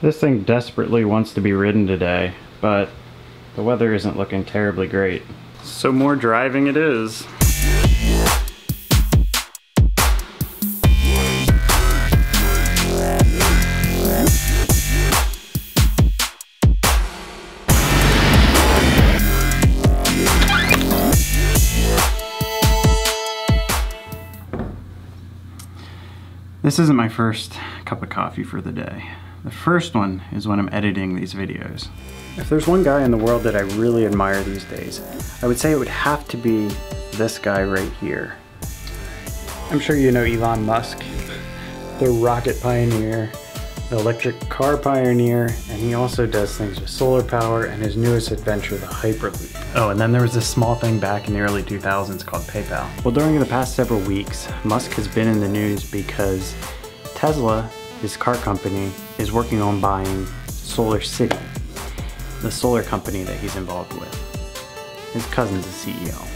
This thing desperately wants to be ridden today, but the weather isn't looking terribly great. So more driving it is. This isn't my first cup of coffee for the day. The first one is when I'm editing these videos. If there's one guy in the world that I really admire these days, I would say it would have to be this guy right here. I'm sure you know Elon Musk, the rocket pioneer, the electric car pioneer, and he also does things with solar power and his newest adventure, the Hyperloop. Oh, and then there was this small thing back in the early 2000s called PayPal. Well, during the past several weeks, Musk has been in the news because Tesla, his car company, is working on buying Solar City, the solar company that he's involved with. His cousin's the CEO.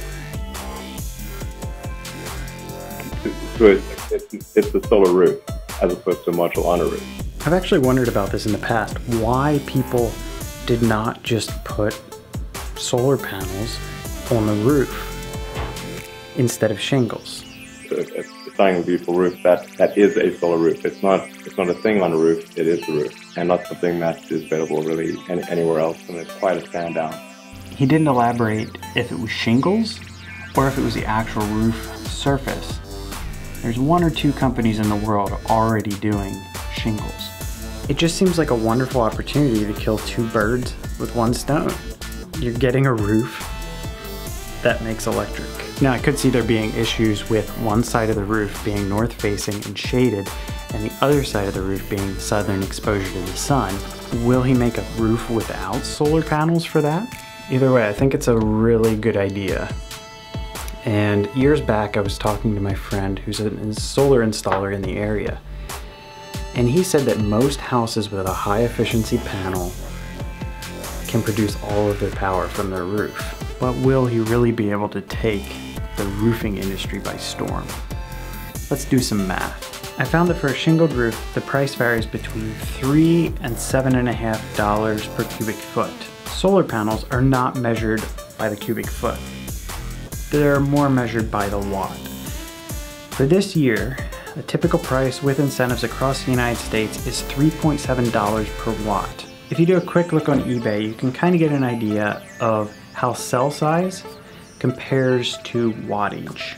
So it's, it's, it's the solar roof as opposed to a module on a roof. I've actually wondered about this in the past, why people did not just put solar panels on the roof instead of shingles. It's a beautiful roof. That that is a solar roof. It's not it's not a thing on a roof. It is the roof, and not something that is available really any, anywhere else. And it's quite a standout. He didn't elaborate if it was shingles or if it was the actual roof surface. There's one or two companies in the world already doing shingles. It just seems like a wonderful opportunity to kill two birds with one stone. You're getting a roof that makes electric. Now I could see there being issues with one side of the roof being north facing and shaded and the other side of the roof being southern exposure to the sun. Will he make a roof without solar panels for that? Either way, I think it's a really good idea. And years back, I was talking to my friend who's a solar installer in the area. And he said that most houses with a high efficiency panel can produce all of their power from their roof. But will he really be able to take the roofing industry by storm? Let's do some math. I found that for a shingled roof, the price varies between three and seven and a half dollars per cubic foot. Solar panels are not measured by the cubic foot. They're more measured by the watt. For this year, the typical price with incentives across the United States is $3.7 per watt. If you do a quick look on eBay, you can kind of get an idea of how cell size compares to wattage.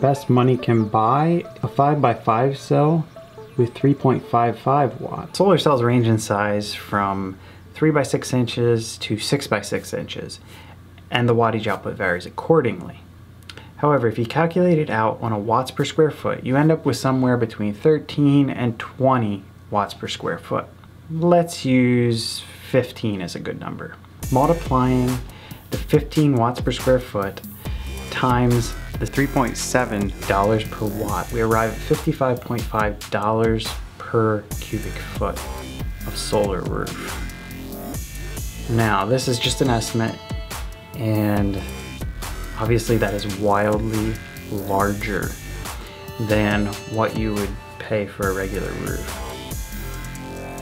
Best money can buy a 5x5 cell with 3.55 watts. Solar cells range in size from 3 by 6 inches to 6 by 6 inches, and the wattage output varies accordingly. However, if you calculate it out on a watts per square foot, you end up with somewhere between 13 and 20 watts per square foot. Let's use 15 as a good number. Multiplying the 15 watts per square foot times the $3.7 per watt, we arrive at $55.5 per cubic foot of solar roof. Now, this is just an estimate, and obviously that is wildly larger than what you would pay for a regular roof.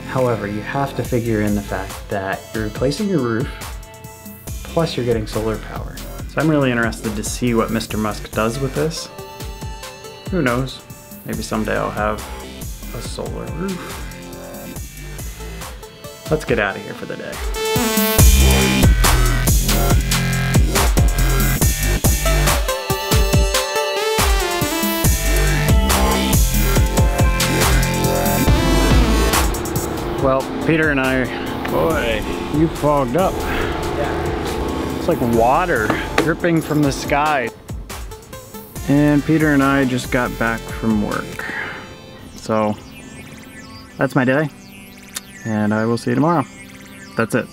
However, you have to figure in the fact that you're replacing your roof, plus you're getting solar power. So I'm really interested to see what Mr. Musk does with this. Who knows? Maybe someday I'll have a solar roof. Let's get out of here for the day. Well, Peter and I, boy, you fogged up. Yeah. It's like water dripping from the sky. And Peter and I just got back from work. So that's my day. And I will see you tomorrow. That's it.